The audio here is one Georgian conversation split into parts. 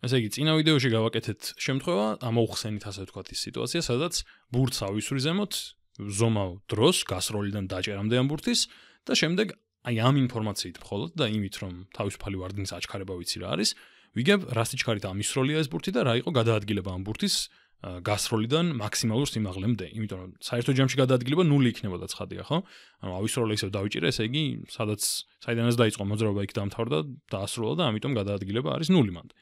ესე იგი, წინა ვიდეოში გავაკეთეთ შემთხვევა, ამოუხსენით ასე ვთქვათ ის სიტუაცია, სადაც ბურთს ავისვრი ზემოთ, ზომავ დროს გასროლიდან დაჭერამდე ამ ბურთის და შემდეგ აი ამ ინფორმაციით მხოლოდ და იმით რომ თავისუფალი ვარდნის აჩქარება ვიცი რა არის, ვიგებ რა სიჩქარით ამისროლია ეს ბურთი და რა იყო გადაადგილება ამ ბურთის გასროლიდან მაქსიმალურ სიმაღლემდე, იმიტომ რომ საერთო ჯამში გადაადგილება 0 იქნებოდა ცხადია, ხო? ანუ ავისროლა ისევ დავიჭირე, ესე იგი, სადაც საიდანაც დაიწყო მოძრაობა იქ დამთავრდა და დაასრულა და ამიტომ გადაადგილება არის 0 მანდ.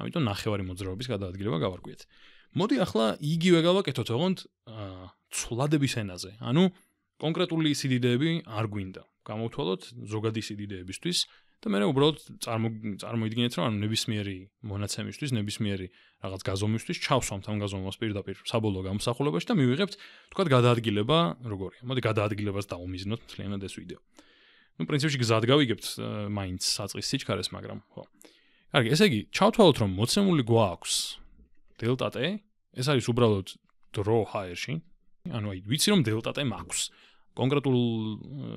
ამიტომ ნახევარი მოძრაობის გადაადგილება გავარკვიეთ. მოდი ახლა იგივე გავაკეთოთ ოღონდ ცვლადების ენაზე. ანუ კონკრეტული სიდიდეები არ გვინდა. გამოვთვალოთ ზოგადი სიდიდეებისთვის და მე უბრალოდ წარმოიდგინეთ რომ ანუ ნებისმიერი მონაცემისთვის, ნებისმიერი რაღაც გაზომვისთვის ჩავსვამთ ამ გაზომვას პირდაპირ საბოლოო გამოსახულებაში და მივიღებთ თქვა გადაადგილება როგორია. მოდი გადაადგილებას დაუმიზნოთ მთლიანად ეს ვიდეო. ну, პრინციპში გზად გავიგებთ მაინც საწყის სიჩქარეს, მაგრამ ხო. კარგი, ესე იგი, ჩავთვალოთ რომ მოცემული გვაქვს დელტა t, ეს არის უბრალოდ დრო ჰაერში. ანუ აი, ვიცი რომ დელტა t მაქვს. კონკრეტულ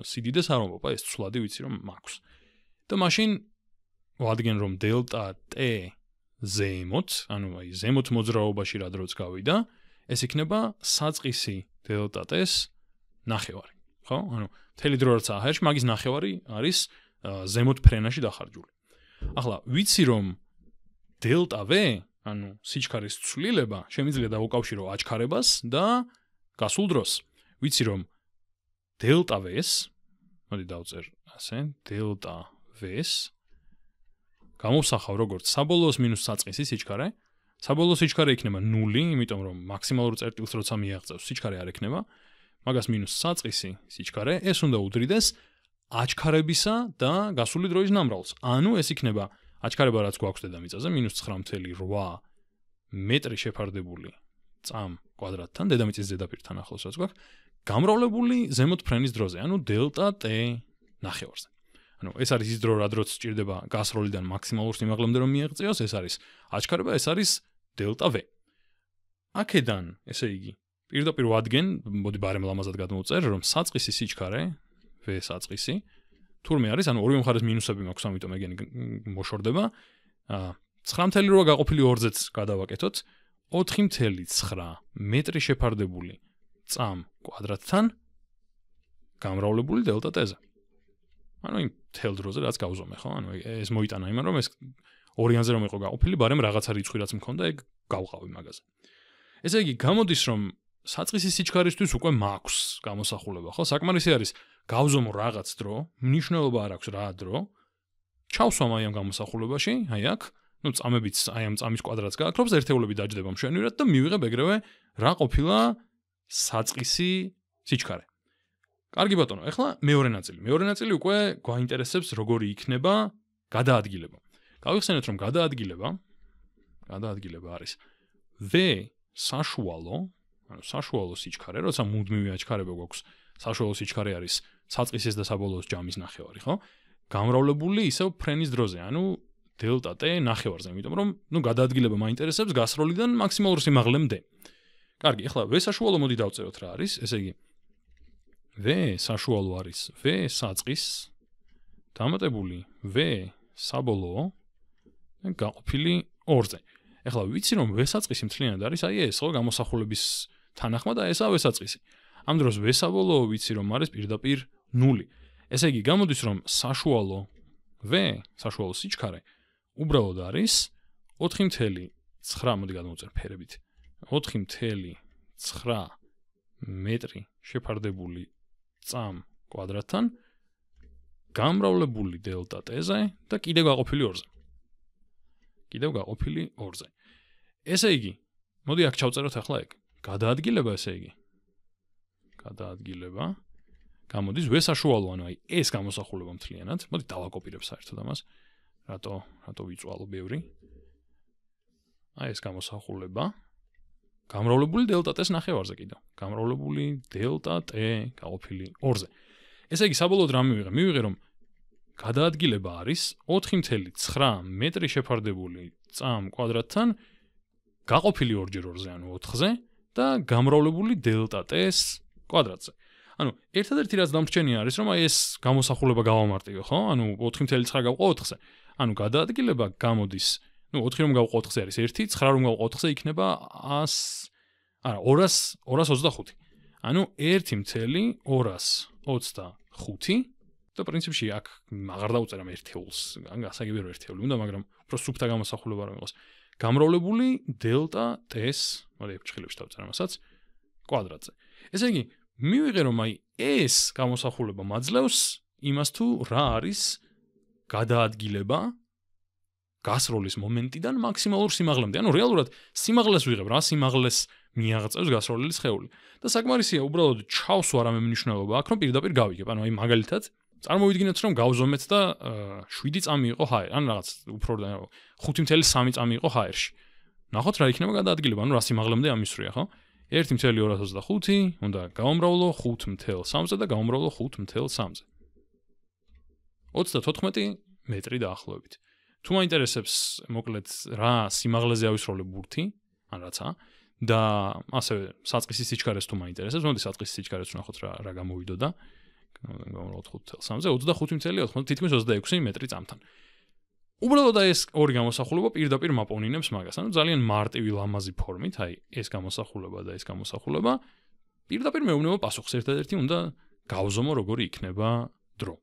სიდიდეს არ მომობა, ეს ცვლადი ვიცი რომ მაქვს. და მაშინ ვადგენ რომ დელტა t ზემოთ, ანუ აი ზემოთ მოძრაობაში რა დროც გავიდა, ეს იქნება საწყისი დელტა t-ს ნახევარი. ხო? ანუ თელი დრო რაც აჰერში, მაგის ნახევარი არის ზემოთ ფრენაში დახარჯული. ახლა ვიცი რომ დელტა v, ანუ სიჩქარის ცვლილება შემიძლია დაუკავშირო აჩქარებას და გასულ დროს. ვიცი რომ დელტა v-ს, მოდი დავწერ ასე, დელტა v-ს გამოსახავ როგორც საბოლოოს მინუს საწყისი სიჩქარე. საბოლოო სიჩქარე იქნება 0, იმიტომ რომ მაქსიმალურ წერტილს როცა მიაღწევს, სიჩქარე არ ექნება. მაგას მინუს საწყისი სიჩქარე, ეს უნდა უდრიდეს აჩქარებისა და გასული დროის ნამრავლს. ანუ ეს იქნება აჩქარება რაც გვაქვს დედამიწაზე -9.8 მეტრი შეფარდებული წამ კვადრატთან დედამიწის ზედაპირთან ახლოს რაც გვაქვს გამრავლებული ზემოთ ფრენის დროზე, ანუ დელტა t ნახევარზე. ანუ ეს არის ის დრო რა დროც სჭირდება გასროლიდან მაქსიმალურ სიმაღლემდე რომ მიეღწიოს, ეს არის აჩქარება, ეს არის დელტა v. აქედან, ესე იგი, პირდაპირ ვადგენ, მოდი ბარემ ლამაზად გადმოვწერ, რომ საწყისი სიჩქარე v საწყისი თურმე არის, ანუ ორივე მხარეს მინუსები მაქვს, ამიტომ ეგენი მოშორდება. აა 9.8 გაყოფილი 2-ზეც გადავაკეთოთ. 4.9 მეტრი შეფარდებული წამ კვადრატთან გამრავლებული დელტა t-ზე. ანუ იმ თელ დროზე რაც გავზომე, ხო? ანუ ეს მოიტანა იმან რომ ეს ორიანზე რომ იყო გაყოფილი, ბარემ რაღაცა რიცხვი რაც მქონდა, ეგ გავყავი მაგაზე. ესე იგი, გამოდის რომ საწყისი სიჩქარისთვის უკვე მაქვს გამოსახულება, ხო? საკმარისი არის გავზომო რაღაც დრო, მნიშვნელობა არ აქვს რა დრო. ჩავსვამ აი ამ გამოსახულებაში, აი აქ, ну წამებიც აი ამ წამის კვადრატს გააკრობს, ერთეულები დაждდება მშვენიერად და მივიღებ ეგრევე რა ყოფილა საწყისი სიჩქარე. კარგი ბატონო, ეხლა მეორე ნაწილი. მეორე ნაწილი უკვე გვაინტერესებს როგორი იქნება გადაადგილება. გავიხსენეთ რომ გადაადგილება გადაადგილება არის v საშუალო, ანუ საშუალო სიჩქარე, როცა მუდმივი აჩქარება გვაქვს, საშუალო სიჩქარე არის 0.5 საწყისის და საბოლოოს ჯამის ნახევარი, ხო? გამრავლებული ისევ ფრენის დროზე, ანუ დელტა t ნახევარზე, იმიტომ რომ ნუ გადაადგილება მაინტერესებს გასროლიდან მაქსიმალურ სიმაღლემდე. კარგი, ეხლა v საშუალო მოდი დავწეროთ რა არის, ესე იგი v საშუალო არის v საწყის დამატებული v საბოლოო და გაყოფილი 2-ზე. ეხლა ვიცი რომ v საწყისი მთლიანად არის აი ეს ხო გამოსახულების თანახმად და ესა v საწყისი. ამ დროს v საბოლოო ვიცი რომ არის პირდაპირ 0. ესე იგი გამოდის რომ საშუალო v საშუალო სიჩქარე უბრალოდ არის 4.9 მოდი გადმოვწერ ფერებით 4.9 მეტრი შეფარდებული წამ კვადრატთან გამრავლებული დელტა t-ზე და კიდევ გაყოფილი 2-ზე. კიდევ გაყოფილი 2-ზე. ესე იგი, მოდი აქ ჩავწეროთ ახლა ეგ. გადაადგილება ესე იგი. გადაადგილება გამოდის ვესაშუალო, ანუ აი ეს გამოსახულება მთლიანად. მოდი დავაკოპირებ საერთოდ ამას. რატო, რატო ვიწვალო ბევრი? აი ეს გამოსახულება. გამრავლებული დელტა t-ს ნახევარზე კიდევ. გამრავლებული დელტა t გაყოფილი 2-ზე. ესე იგი საბოლოოდ რა მივიღე? მივიღე რომ გადაადგილება არის 4.9 მეტრი შეფარდებული წამ კვადრატთან გაყოფილი 2-ჯერ 2-ზე, ანუ 4-ზე და გამრავლებული დელტა t-ს კვადრატზე. ანუ ერთადერთი რაც დამრჩენია არის რომ აი ეს გამოსახულება გავამარტივე, ხო? ანუ 4.9 გავყო 4-ზე. ანუ გადაადგილება გამოდის ნუ 4 რომ გავყოთ 4-ზე არის 1, 9 რომ გავყოთ 4-ზე იქნება 100 არა 200 225. ანუ 1.225 და პრინციპში აქ აღარ დაუწერამ ერთეულს, ან გასაგები რომ ერთეული უნდა, მაგრამ უფრო სუფთა გამოსახულება რომ იყოს. გამრავლებული დელტა t-ს, მოდი ფჭილებში დავწერე მასაც კვადრატზე. ესე იგი, მივიღე რომ აი ეს გამოსახულება მაძლევს იმას თუ რა არის გადაადგილება გასროლის მომენტიდან მაქსიმალურ სიმაღლემდე. ანუ რეალურად სიმაღლეს ვიღებ რა, სიმაღლეს მიაღწევს გასროლილი სხეული. და საკმარისია უბრალოდ ჩავს ვარამე მნიშვნელობა აქ რომ პირდაპირ გავიგებ. ანუ აი მაგალითად წარმოვიდგინეთ რომ გავზომეთ და 7 წამი იყო ჰაერ, ან რაღაც უფრო 5.3 წამი იყო ჰაერში. ნახოთ რა იქნება გადაადგილება, ანუ რა სიმაღლემდე ამისვრია, ხო? 1.225 უნდა გავამრავლო 5.3-ზე და გავამრავლო 5.3-ზე. 34 მეტრი დაახლოებით. თუ მაინტერესებს მოკლედ რა სიმაღლეზე ავისროლე ბურთი, ან რაცა და ასევე საწყისის სიჩქარეს თუ მაინტერესებს, მოდი საწყისის სიჩქარეს ვნახოთ რა რა გამოვიდოდა. გამოვიდოთ 5.3-ზე 25.4 თითქმის 26 მეტრი წამთან. უბრალოდ ეს ორი გამოსახულება პირდაპირ მაპოვნინებს მაგას. ანუ ძალიან მარტივი ლამაზი ფორმით, აი ეს გამოსახულება და ეს გამოსახულება პირდაპირ მეუბნება პასუხს ერთადერთი უნდა გავზომო როგორი იქნება დრო.